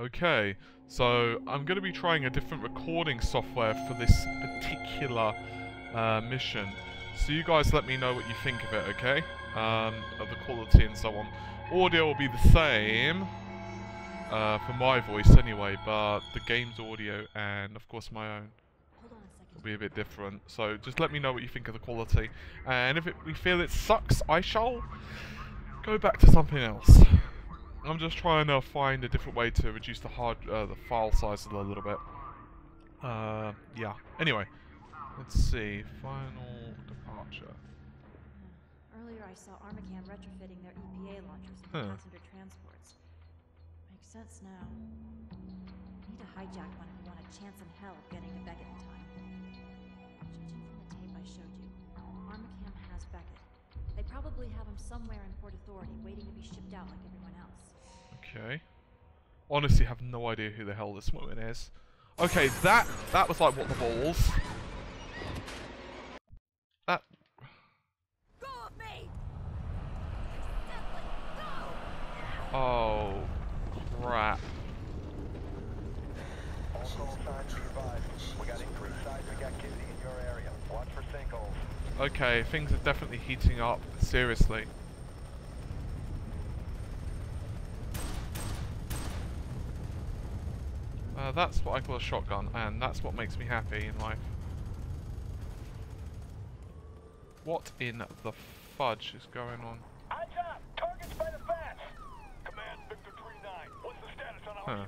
Okay, so I'm going to be trying a different recording software for this particular uh, mission. So you guys let me know what you think of it, okay? Um, of the quality and so on. Audio will be the same uh, for my voice anyway, but the game's audio and of course my own will be a bit different. So just let me know what you think of the quality. And if it, we feel it sucks, I shall go back to something else. I'm just trying to find a different way to reduce the hard, uh, the file size a little bit. Uh, yeah. Anyway, let's see. Final departure. Earlier I saw Armacham retrofitting their EPA launchers into Huh. passenger transports. Makes sense now. Need to hijack one if we want a chance in hell of getting to Beckett in time. Judging from the tape I showed you, Armacham has Beckett. They probably have him somewhere in Port Authority waiting to be shipped out like everyone else. Okay. Honestly, have no idea who the hell this woman is. Okay, that that was like what the balls. That Go me! oh crap. Okay, things are definitely heating up. Seriously. Uh, that's what I call a shotgun, and that's what makes me happy in life. What in the fudge is going on? Eyes up! Targets by the fence! Command Victor 3-9. What's the status on our Huh.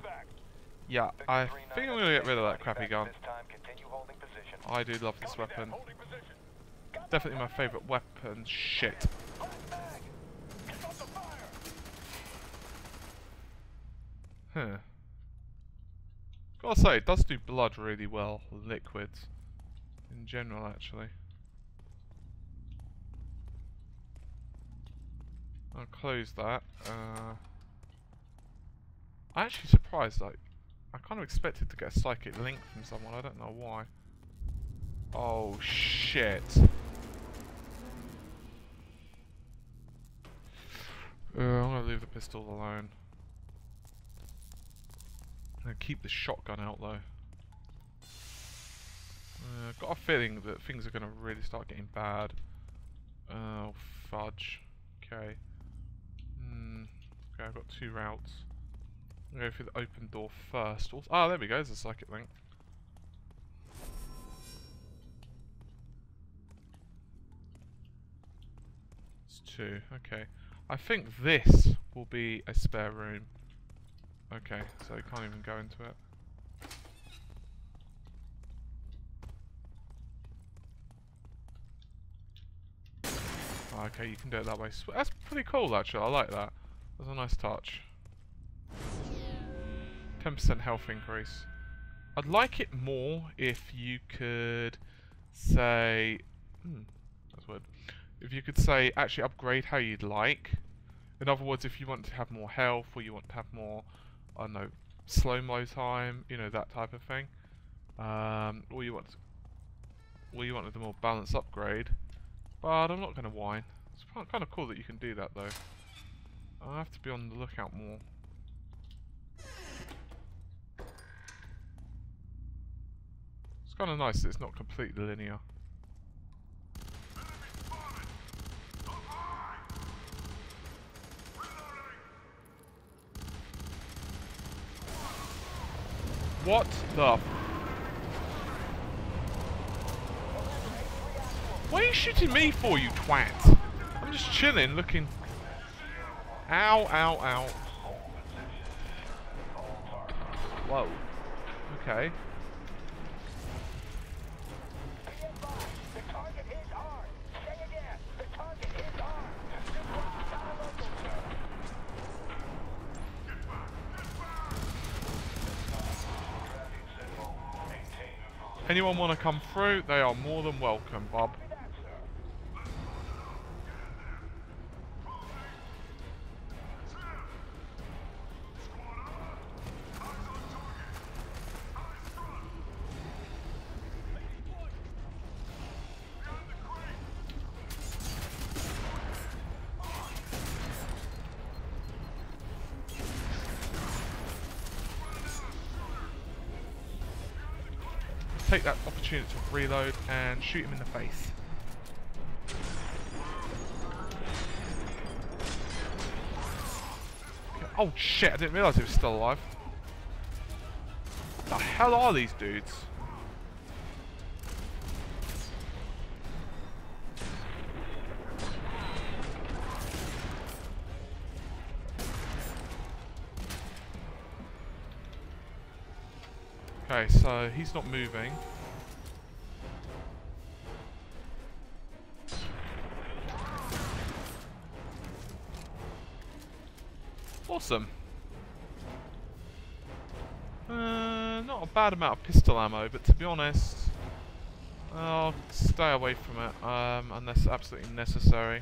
Yeah, I think I'm gonna get rid of that crappy gun. This time, continue holding position. I do love this weapon. Holding position. Got Definitely my favourite weapon. Shit. that flag. Get off the fire! Huh. Gotta say, it does do blood really well, liquids. In general, actually. I'll close that. Uh, I'm actually surprised, like, I kind of expected to get a psychic link from someone, I don't know why. Oh, shit. Uh, I'm gonna leave the pistol alone. I'm gonna keep the shotgun out though. Uh, got a feeling that things are gonna really start getting bad. Oh fudge. Okay. Hmm. Okay, I've got two routes. I'm gonna go through the open door first. Also, ah, there we go. There's a psychic link. It's two. Okay. I think this will be a spare room. Okay, so you can't even go into it. Oh, Okay, you can do it that way. That's pretty cool, actually. I like that. That's a nice touch. 10% health increase. I'd like it more if you could say... Hmm, that's weird. If you could say, actually upgrade how you'd like. In other words, if you want to have more health or you want to have more, I don't know, slow-mo time, you know, that type of thing. Um, or you want, or you want a more balanced upgrade. But I'm not going to whine. It's kind of cool that you can do that though. I have to be on the lookout more. It's kind of nice that it's not completely linear. What the? What are you shooting me for, you twat? I'm just chilling, looking. Ow, ow, ow. Whoa. Okay. Be advised. The target is hard. Say again. The target is hard. This one's not a local, sir. Anyone want to come through? They are more than welcome, Bob. Take that opportunity to reload and shoot him in the face. Okay. Oh shit, I didn't realise he was still alive. The hell are these dudes? Okay, so he's not moving. Awesome. Uh, not a bad amount of pistol ammo, but to be honest, I'll stay away from it um, unless absolutely necessary.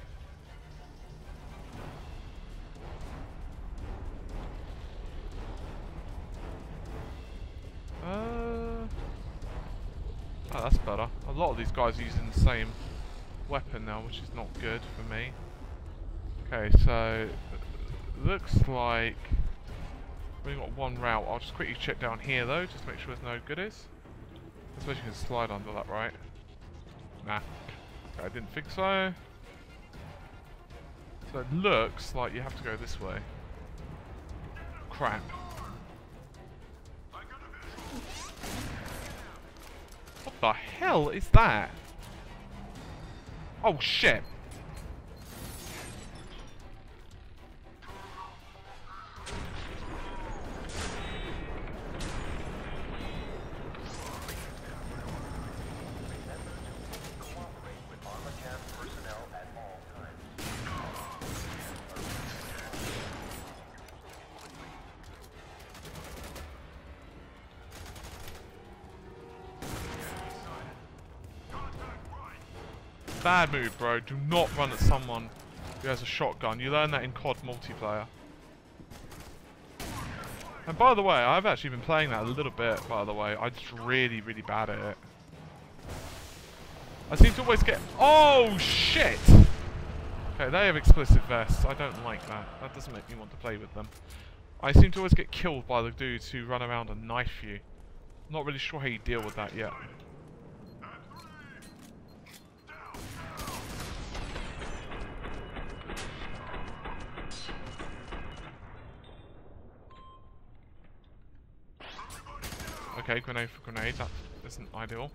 Oh, that's better. A lot of these guys are using the same weapon now, which is not good for me. Okay, so uh, looks like we've got one route. I'll just quickly check down here though, just to make sure there's no goodies. I suppose you can slide under that, right? Nah. Okay, I didn't think so. So it looks like you have to go this way. Crap. Hell is that? Oh shit. Move, bro. Do not run at someone who has a shotgun. You learn that in COD multiplayer. And by the way, I've actually been playing that a little bit, by the way. I'm just really, really bad at it. I seem to always get... Oh, shit! Okay, they have explicit vests. I don't like that. That doesn't make me want to play with them. I seem to always get killed by the dudes who run around and knife you. Not really sure how you deal with that yet. Okay, grenade for grenade. That isn't ideal.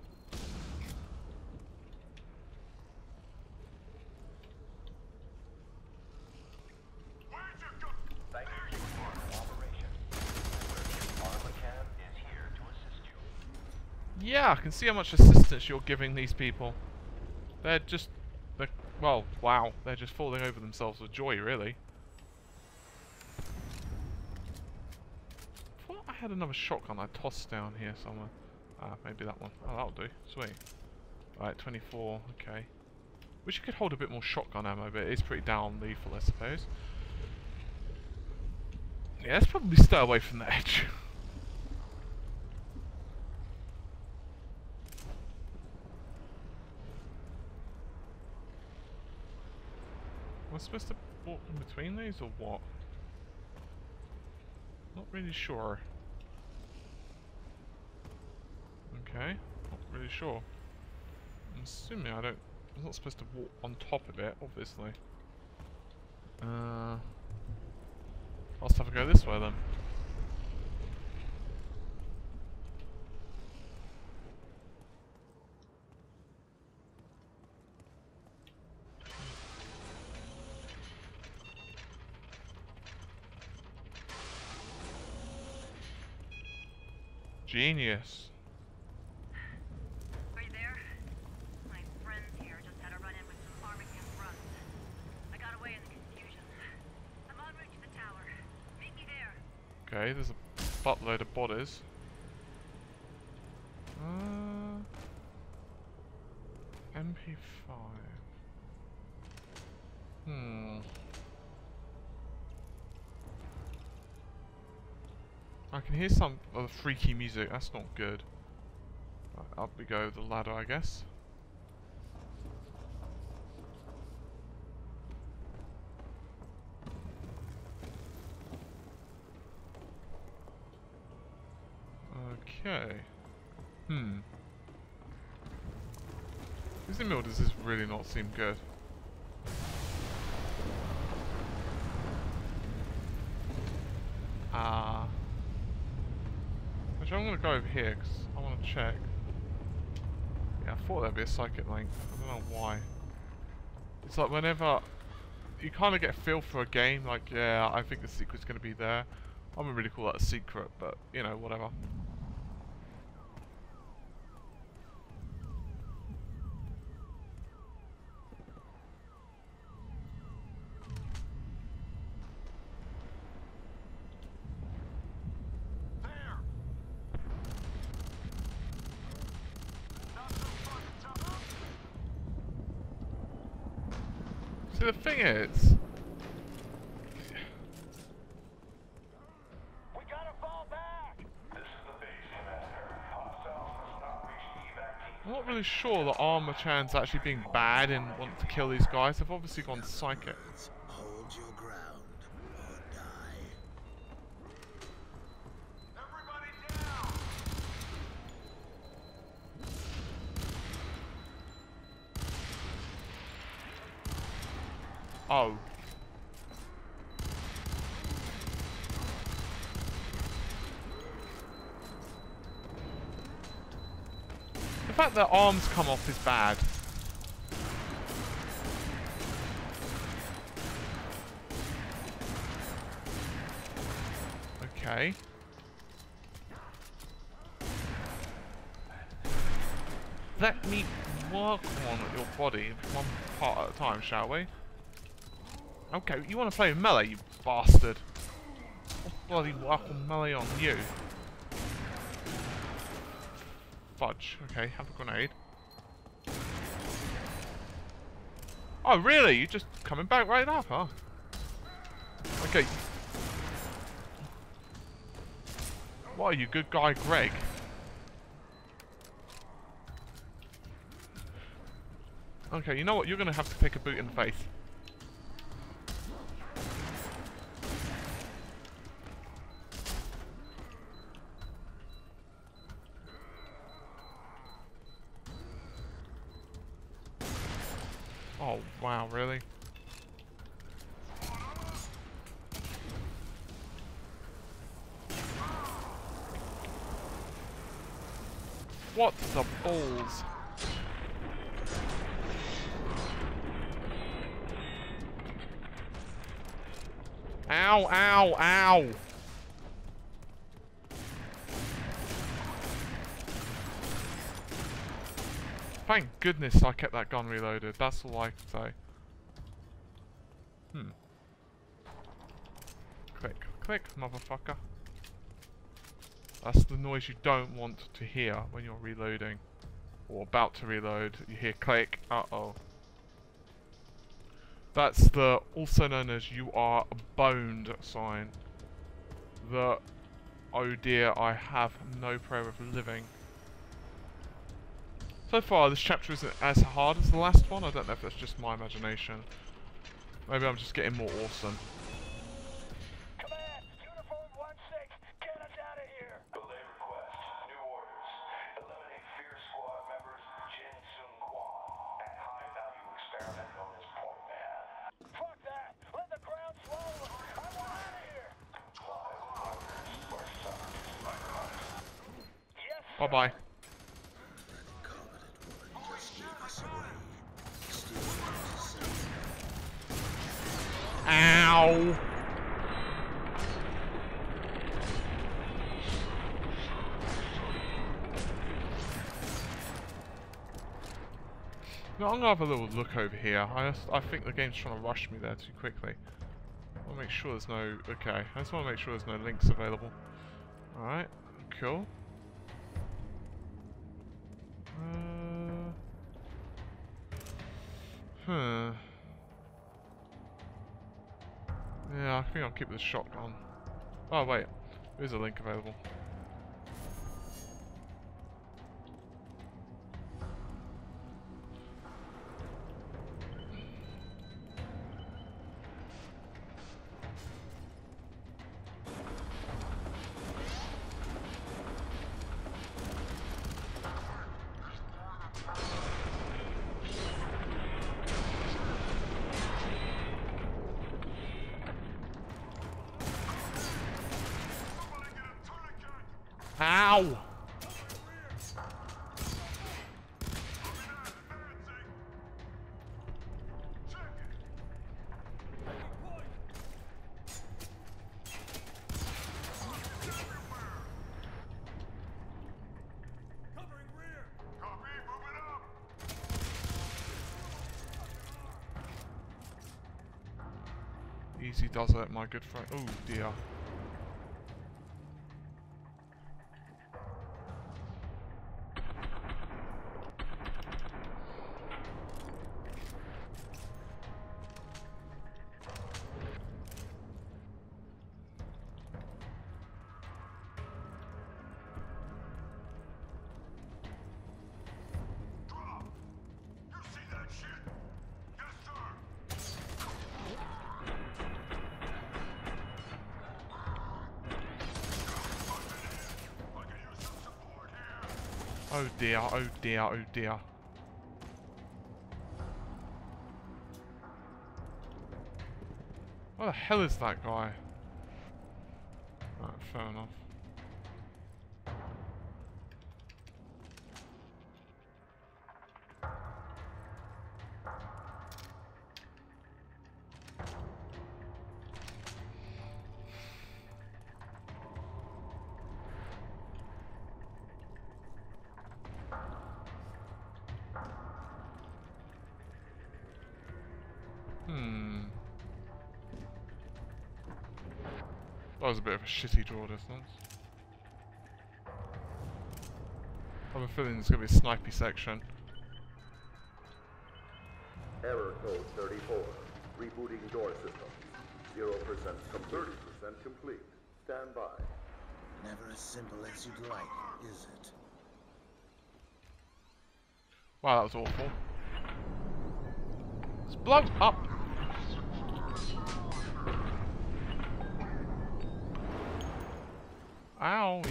Yeah, I can see how much assistance you're giving these people. They're just, they're, well, wow, they're just falling over themselves with joy, really. I thought I had another shotgun I tossed down here somewhere. Ah, maybe that one. Oh, that'll do. Sweet. Right, 24, okay. Wish you could hold a bit more shotgun ammo, but it is pretty down lethal, I suppose. Yeah, let's probably stay away from the edge. Am I supposed to walk in between these or what? Not really sure. Okay, not really sure. I'm assuming I don't. I'm not supposed to walk on top of it, obviously. Uh, I'll have to go this way then. Genius. Are you there? My friends here just had a run-in with some Armacham runs. I got away in the confusion. I'm en route to the tower. Meet me there. Okay, there's a buttload of bodies. Uh, MP5. Hmm. I can hear some the freaky music. That's not good. Right, up we go, the ladder, I guess. Okay. Hmm. Disney Mill does not seem good? Ah. Actually, I'm gonna go over here because I want to check. Yeah, I thought there'd be a psychic link. I don't know why. It's like whenever you kind of get a feel for a game, like yeah, I think the secret's gonna be there. I wouldn't really call that a secret, but you know, whatever. See, the thing is, We gotta fall back! This is the base, Commander. Hostiles must not reach the thing is... I'm not really sure that Armacham's actually being bad and wanting to kill these guys. They've obviously gone psychic. Hold your ground or die. Everybody down! Oh. The arms come off is bad. Okay. Let me work on your body one part at a time, shall we? Okay, you want to play melee, you bastard. Bloody work on melee on you. Fudge. Okay, have a grenade. Oh, really? You're just coming back right up, huh? Okay. What are you, good guy Greg? Okay, you know what? You're going to have to pick a boot in the face. Oh, wow, really? What the balls? Ow, ow, ow! Thank goodness I kept that gun reloaded. That's all I can say. Hmm. Click, click, motherfucker. That's the noise you don't want to hear when you're reloading. Or about to reload. You hear click. Uh-oh. That's the also known as you are boned sign. The oh dear, I have no prayer of living. So far, this chapter isn't as hard as the last one. I don't know if that's just my imagination. Maybe I'm just getting more awesome. Command, Uniform 1-6, get us out of here! Belay request. New orders. Eliminate Fear Squad members Jin Sun-Kwon and high-value experiment known as Point Man. Fuck that! Let the ground swallow them! I want out of here! Comply with orders or suffer disadvantage. Yes, sir. Bye-bye. That incompetent woman just gave us away. Still wants to say Ow! I'm gonna have a little look over here. I just, I think the game's trying to rush me there too quickly. I want to make sure there's no. Okay, I just want to make sure there's no links available. Alright, cool. Uh. Yeah, I think I'll keep the shotgun. Oh wait, there is a link available. Easy does it, my good friend. Oh dear. Dear, oh dear, oh dear. Where the hell is that guy? Right, fair enough. Hmm. That was a bit of a shitty draw distance. I have a feeling there's going to be a snipey section. Error code 34. Rebooting door system. 0% com 30% complete. Stand by. Never as simple as you'd like, is it? Wow, that was awful. Let's blow up. Owie.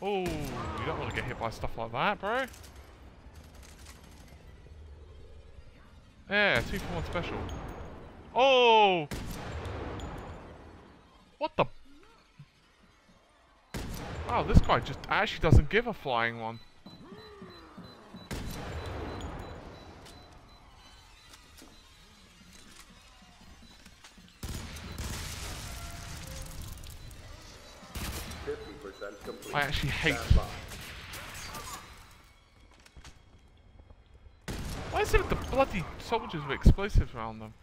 Oh, you don't want to get hit by stuff like that, bro. Yeah, two for one special. Oh! What the? Wow, this guy just actually doesn't give a flying one. Actually hate. Why is it with the bloody soldiers with explosives around them?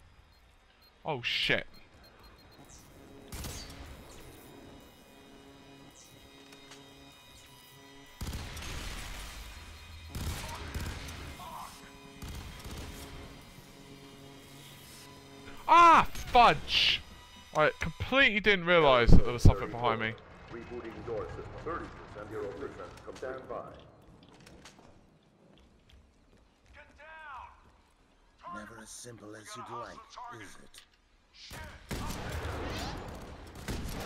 Oh shit. Ah, fudge! I completely didn't realise that there was something behind me. Rebooting door system. 30%, 0% complete. Stand by. Get down. Never as simple as you'd like, is it?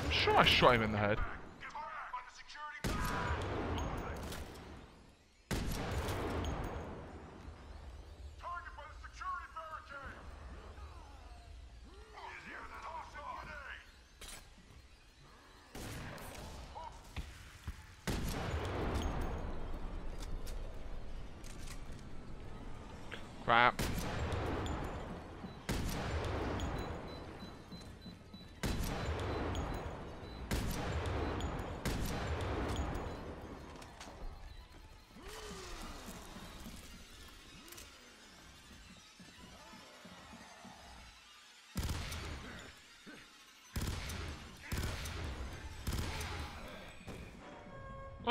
I'm sure I shot him in the head.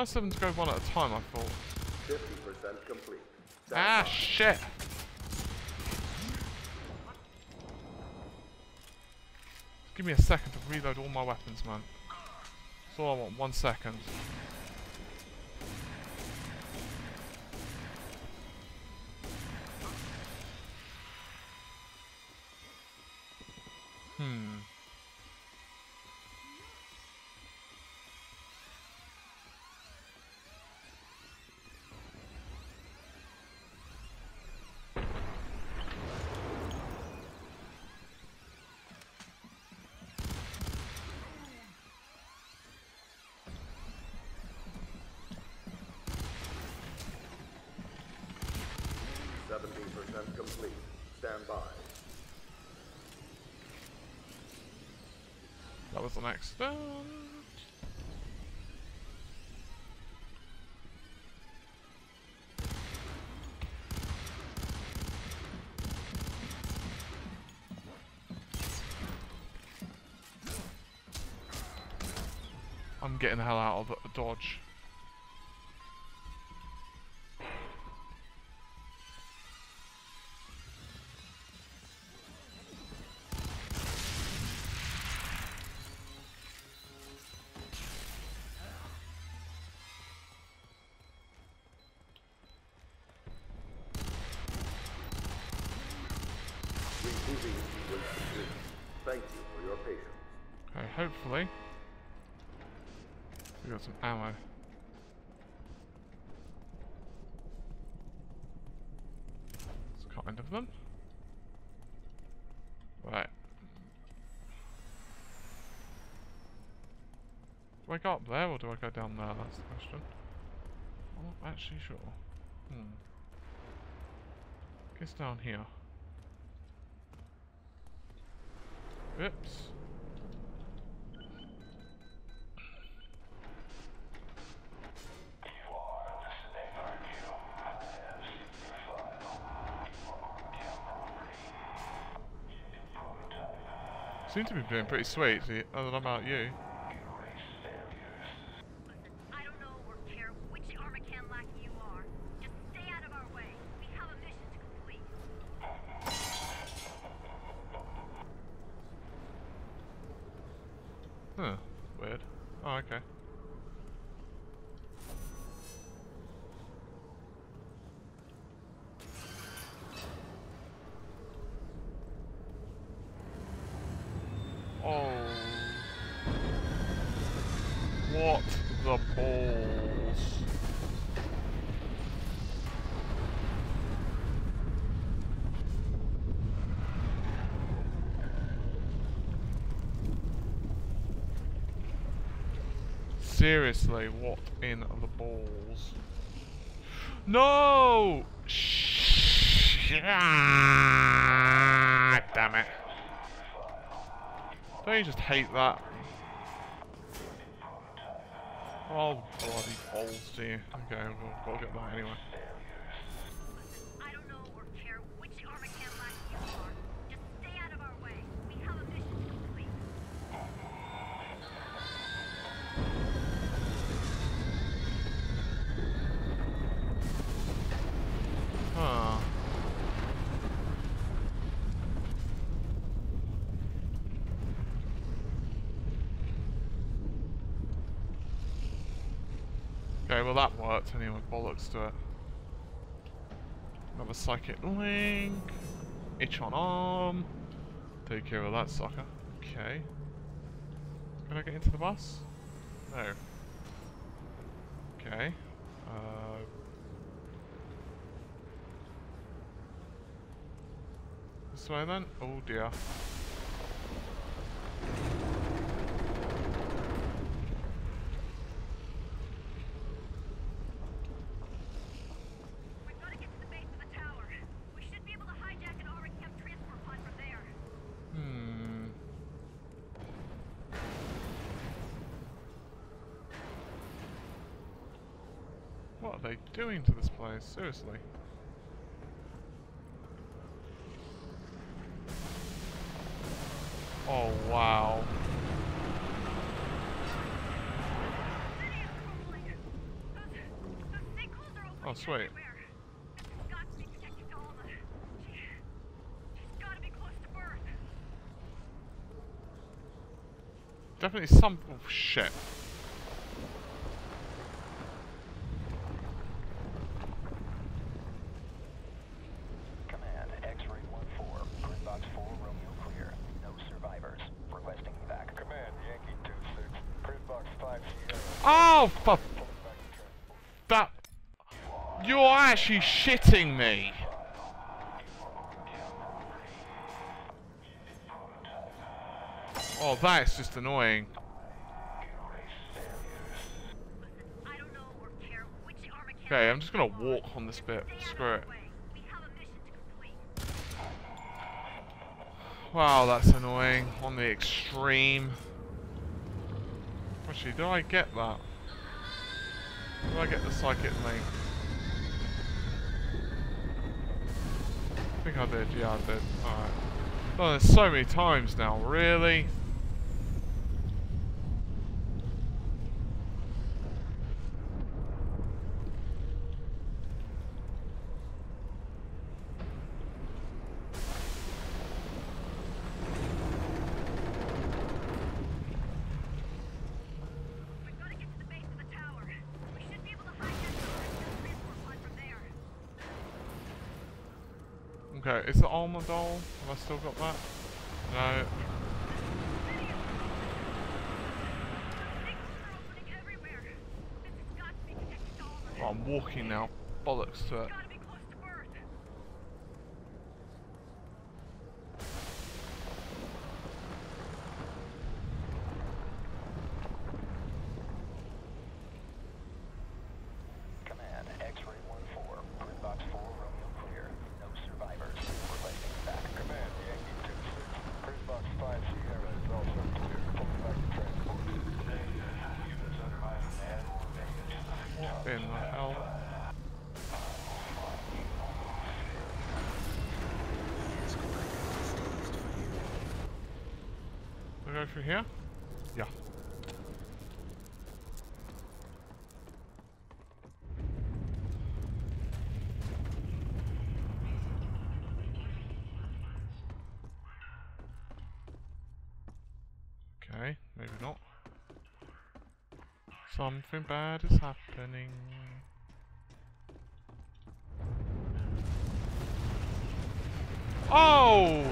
Of them to go one at a time, I thought. 50% complete. Stand Ah, shit! Give me a second to reload all my weapons, man. That's all I want, one second. Was an accident. I'm getting the hell out of Dodge. Ammo. It's kind of them. Right. Do I go up there or do I go down there? That's the question. I'm not actually sure. Hmm. Guess down here. Oops. Seem to be doing pretty sweet, other than about you. Listen, I don't know or care which Armacham lackey you are. Just stay out of our way. We have a mission to complete. Huh. Weird. Oh, okay. Oh. What the balls? Seriously, what in the balls? No! Shh! Damn it. Don't you just hate that? Oh, bloody balls, dear. Okay, we'll, we'll get that anyway. Well that worked anyway, bollocks to it. Another psychic link. Itch on arm. Take care of that sucker. Okay. Can I get into the bus? No. Okay. Uh, this way then? Oh dear. We've got to get to the base of the tower. We should be able to hijack an Armacham transport pod from there. Hmm. What are they doing to this place? Seriously. Oh wow. City is crumbling. Those, those sinkholes are opening Oh, sweet. everywhere. This has got to be connected to Alma. She, she's got to be close to birth. Definitely some. Oh shit. Command, X-ray 1-4. Grid box 4, Romeo clear. No survivors. Requesting back. Command, Yankee 2-6. Grid box 5, Sierra. Oh, for that. You're shitting me. Oh, that is just annoying. Okay, I'm just gonna walk on this bit. Screw it. Wow, that's annoying. On the extreme. Actually, do I get that? Do I get the psychic link? Think I did, yeah I did. Alright. Oh, there's so many times now, really? We've got to get to the base of the tower. We should be able to hijack the transport pod from there. Okay, is the armor doll? Have I still got that? No. Signals are opening everywhere. This has got to be connected to Alma Oh, I'm walking now. Bollocks to it. Gotta be close to Earth. Command, X-ray 1-4. Grid box 4, Romeo clear. No survivors. Requesting back. Command, Yankee 2-6. Grid box 5 Sierra is also clear. Pulling back to transport. Units under my command will remain until the What in the hell? Yes, quite a distaste for you. Do I go through here? Yeah. Okay, maybe not. Something bad is happening. Oh!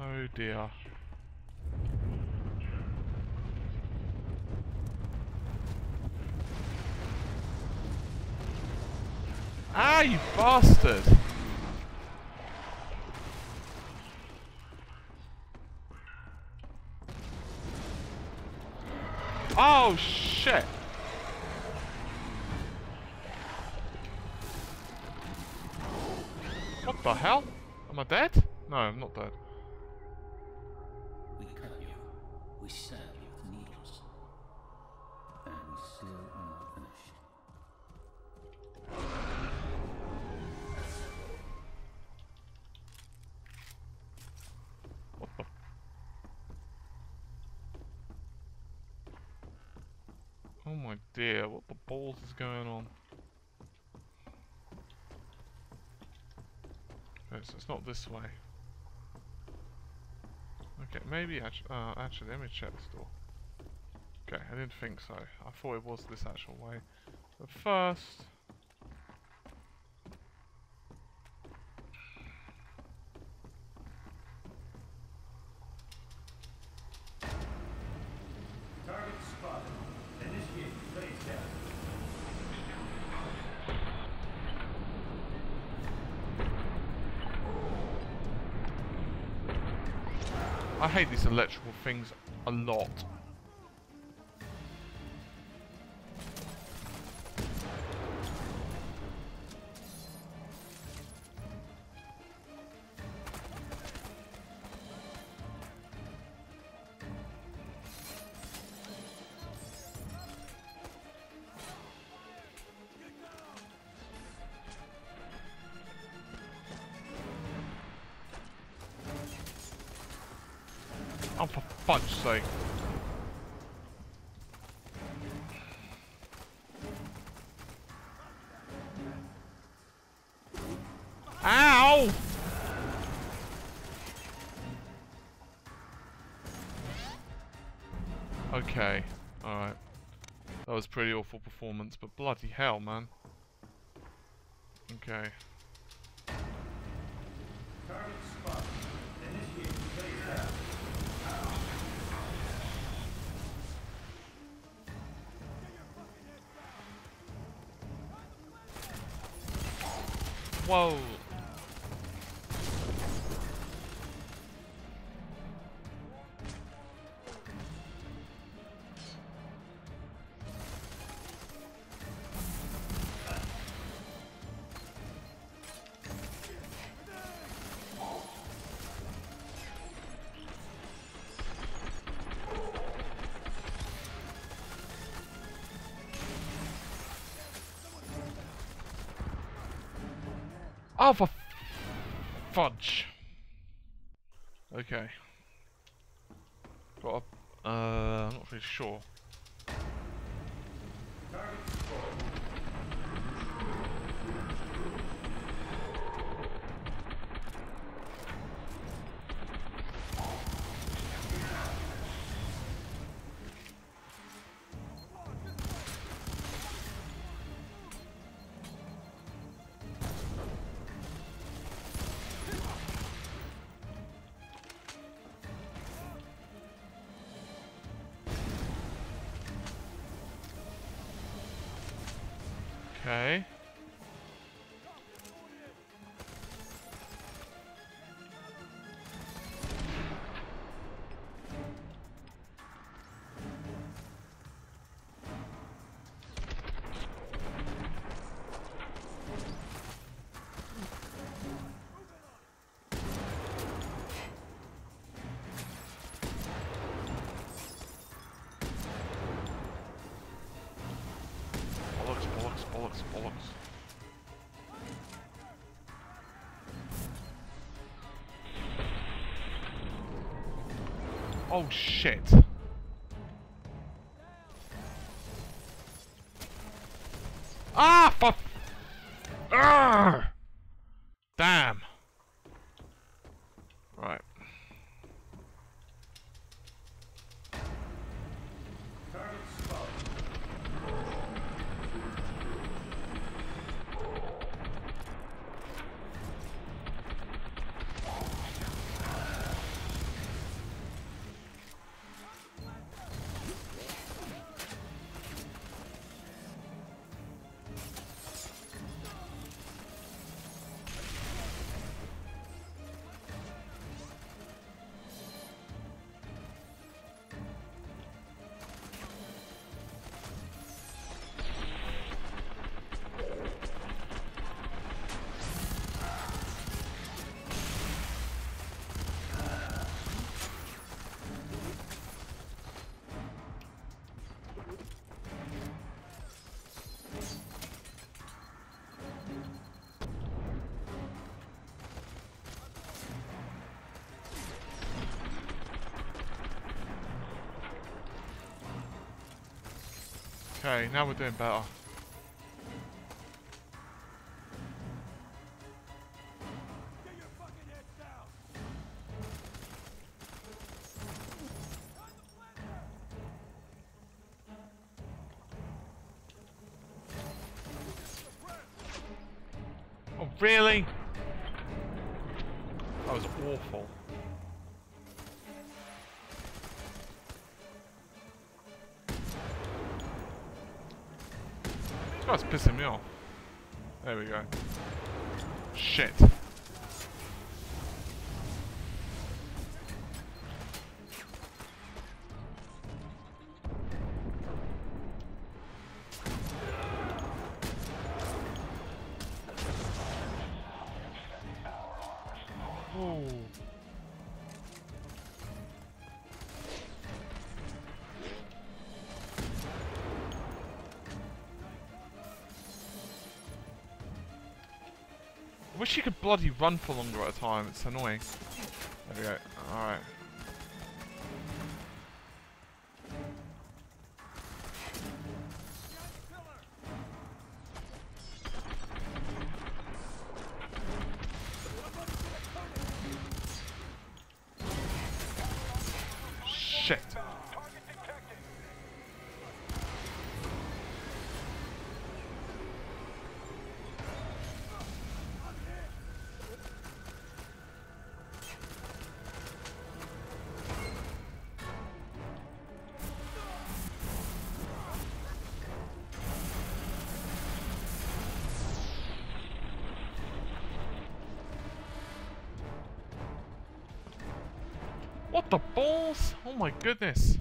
Oh dear. Ah, you bastard! We cut you. We stab you with needles. And we still are not finished. Oh my dear, what the balls is going on? Okay, so it's not this way. Okay, maybe actually, uh, actually, let me check this door. Okay, I didn't think so. I thought it was this actual way. But first... Target spotted. Initiate phase down. I hate these electrical things a lot. Okay, alright. That was pretty awful performance, but bloody hell, man. Okay. Whoa! Fudge. Okay. Got a, uh, I'm not really sure. Okay. Bollocks, bollocks. Oh shit. Ah, for... Okay, now we're doing better. Oh, really? You could bloody run for longer at a time, it's annoying. There we go, alright. Shit. What the balls? Oh my goodness.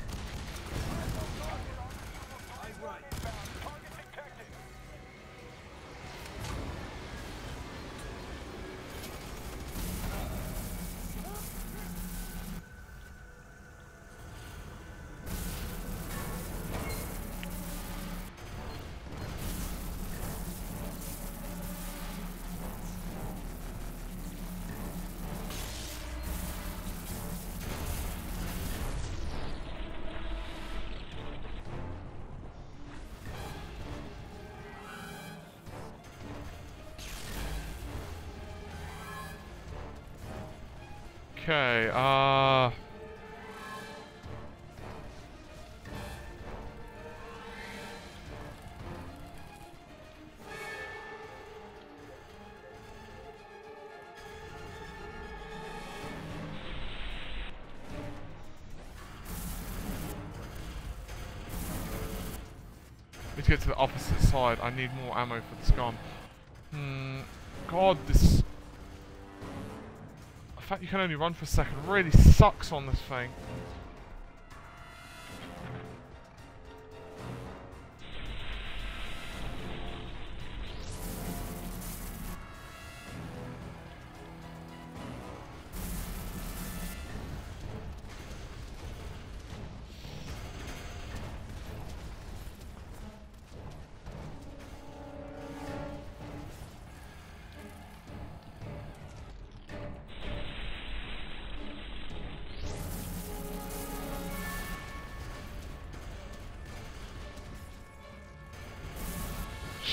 Okay, uh... To get to the opposite side. I need more ammo for this gun. Hmm. God, this... Fact you can only run for a second really sucks on this thing.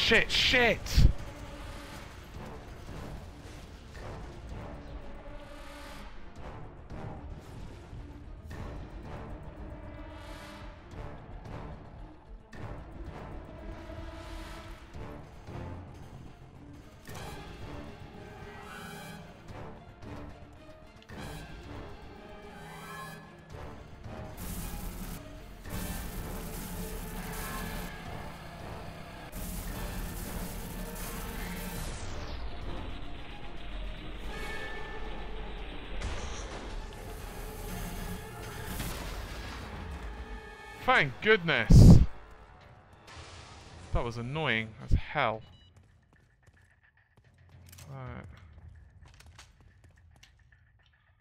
Shit, shit! Thank goodness! That was annoying as hell. Right.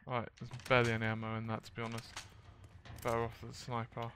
Right, there's barely any ammo in that to be honest. Better off the sniper.